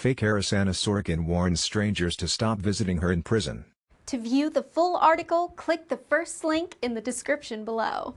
Fake heiress Anna Sorokin warns strangers to stop visiting her in prison. To view the full article, click the first link in the description below.